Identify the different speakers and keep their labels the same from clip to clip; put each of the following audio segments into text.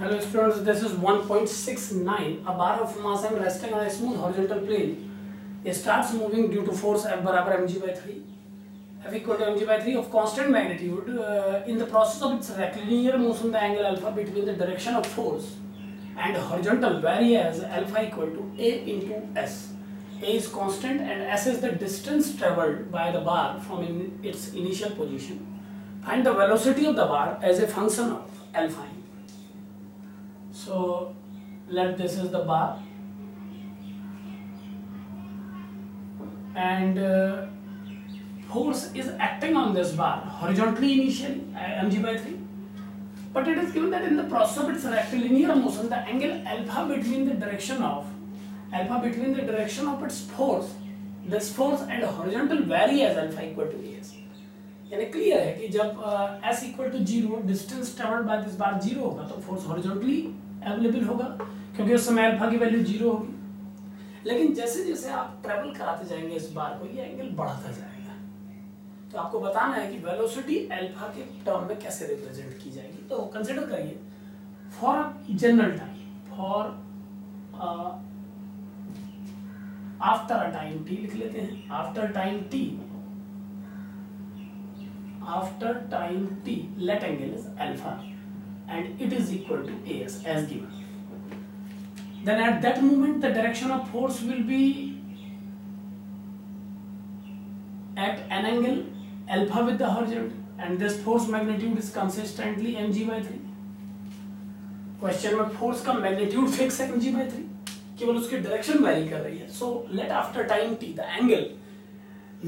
Speaker 1: Hello students, this is 1.69. A bar of mass m resting on a smooth horizontal plane it starts moving due to force F barabar mg by 3. F equal to mg by 3 of constant magnitude. Uh, in the process of its rectilinear motion, the angle alpha between the direction of force and horizontal vary as alpha equal to a into s. A is constant and s is the distance traveled by the bar from in its initial position. Find the velocity of the bar as a function of alpha. So let this is the bar and uh, force is acting on this bar horizontally initially uh, mg by 3 but it is given that in the process of its rectilinear motion the angle alpha between the direction of alpha between the direction of its force this force and horizontal vary as alpha equal to as यानी clear है कि जब s equal to zero distance travelled by this bar zero होगा तो force horizontally available होगा, क्योंकि उस समय अल्फ़ा की वैल्यू ज़ीरो होगी। लेकिन जैसे जैसे आप ट्रेवल कराते जाएँगे, इस बार को ये एंगल बढ़ाता जाएगा। तो आपको बताना है कि वेलोसिटी अल्फ़ा के टर्म में कैसे रिप्रेजेंट की जाएगी। तो कंसिडर करिए for general time for after a time T लिख लेते हैं। After time T after time t, let angle is alpha and it is equal to as as given then at that moment the direction of force will be at an angle alpha with the horizontal and this force magnitude is consistently mg by 3 question में force का magnitude fix है mg by 3 केवल उसकी direction very कर रही है so late after time t the angle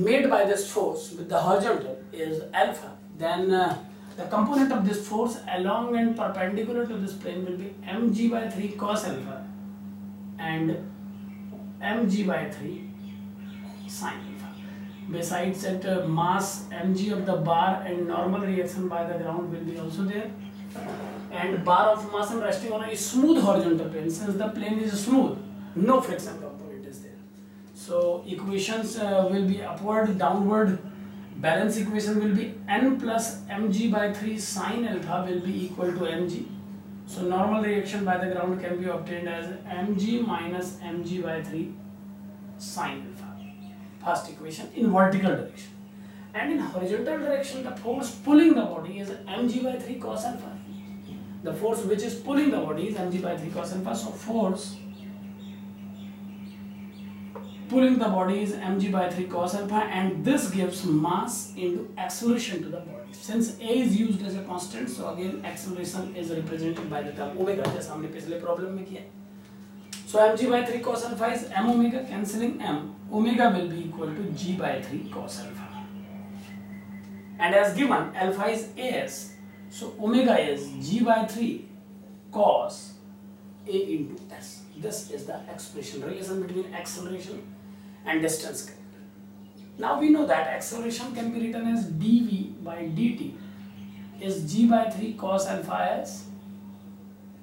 Speaker 1: made by this force with the horizontal is alpha then uh, the component of this force along and perpendicular to this plane will be mg by 3 cos alpha and mg by 3 sin alpha. Besides that uh, mass mg of the bar and normal reaction by the ground will be also there. And bar of mass and resting on a smooth horizontal plane. Since the plane is smooth no friction component is there. So equations uh, will be upward downward balance equation will be n plus mg by 3 sine alpha will be equal to mg. So normal reaction by the ground can be obtained as mg minus mg by 3 sine alpha. First equation in vertical direction. And in horizontal direction the force pulling the body is mg by 3 cos alpha. The force which is pulling the body is mg by 3 cos alpha. So force pulling the body is mg by 3 cos alpha and this gives mass into acceleration to the body since a is used as a constant so again acceleration is represented by the term omega जैसा हमने पिछले problem में किया so mg by 3 cos alpha is m omega cancelling m omega will be equal to g by 3 cos alpha and as given alpha is as so omega is g by 3 cos a into s this is the expression relation between acceleration and distance now we know that acceleration can be written as dv by dt is g by 3 cos alpha s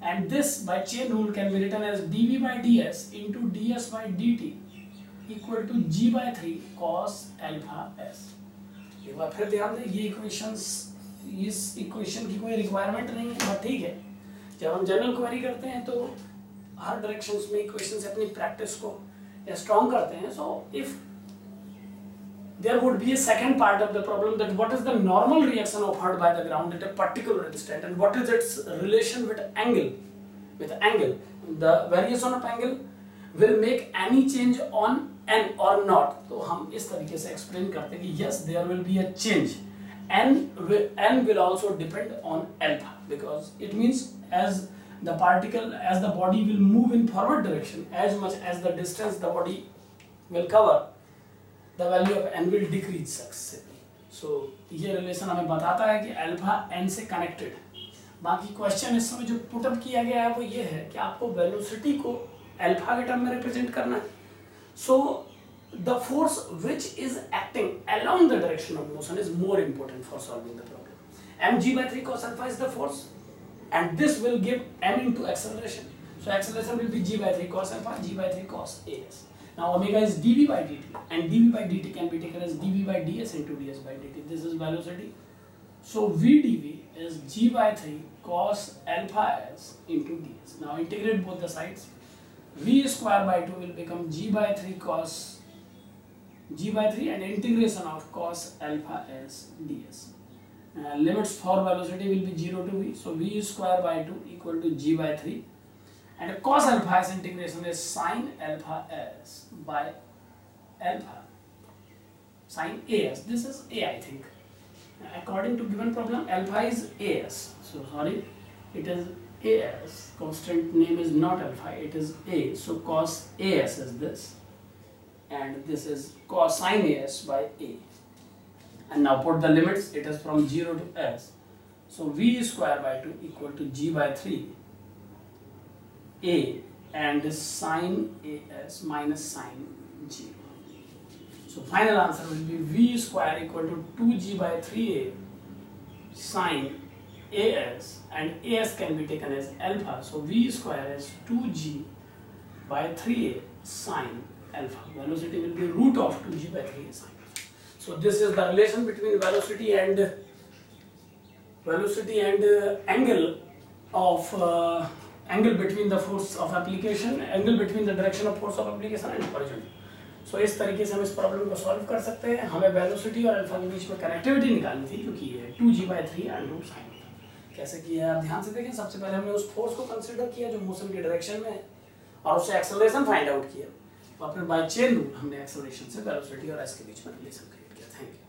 Speaker 1: and this by chain rule can be written as dv by ds into ds by dt equal to g by 3 cos alpha s एक बार फिर ध्यान दें ये equations इस equation की कोई requirement नहीं है बट ठीक है जब हम जनरल क्वेरी करते हैं तो हर डायरेक्शंस में इक्वेशन से अपनी प्रैक्टिस को स्ट्रॉन्ग करते हैं so if there would be a second part of the problem that what is the normal reaction offered by the ground at a particular instant and what is its relation with angle with angle the variation of angle will make any change on n or not तो हम इस तरीके से explain करते हैं कि there will be a change n will, n will also depend on alpha because it means as the particle as the body will move in forward direction as much as the distance the body will cover the value of n will decrease successively so ये relation हमें बताता है कि alpha n से connected बाकी question इस समय जो पुटअप किया गया है वो ये है कि आपको वेलोसिटी को अल्फ़ा के टर्म में रिप्रेजेंट करना है so the force which is acting along the direction of motion is more important for solving the problem mg by 3 cos alpha is the force and this will give m into acceleration so acceleration will be g by 3 cos alpha g by 3 cos as now omega is dv by dt and dv by dt can be taken as dv by ds into ds by dt this is velocity so v dv is g by 3 cos alpha s into ds. Now integrate both the sides. v square by 2 will become g by 3 cos g by 3 and integration of cos alpha s ds. Uh, limits for velocity will be 0 to v. So v square by 2 equal to g by 3 and cos alpha s integration is sine alpha s by alpha sine as. This is a I think. According to given problem alpha is as. So sorry it is as. Constant name is not alpha it is a. So cos as is this and this is cosine as by a and now put the limits it is from 0 to s so v square by 2 equal to g by 3 a and sine as minus sine g. So final answer will be v square equal to 2g by 3a sine as and as can be taken as alpha. So v square is 2g by 3a sine alpha. Velocity will be root of 2g by 3a sine. So this is the relation between velocity and velocity and uh, angle of uh, angle between the force of application, angle between the direction of force of application and horizontal. So so, इस तरीके से हम इस problem को solve कर सकते हैं। हमें वेलोसिटी और अल्फ़ा के बीच में कनेक्टिविटी निकालनी थी क्योंकि ये two G by three and root sine कैसे किया आप ध्यान से देखें सबसे पहले हमने उस फोर्स को कंसिडर किया जो मोशन के डायरेक्शन में है और उससे एक्सेलरेशन फाइंड आउट किया। और फिर बाय चेन रूल हमने एक्सेलरेशन से वेलोसिटी और एस के बीच में रिलेशन किया। you?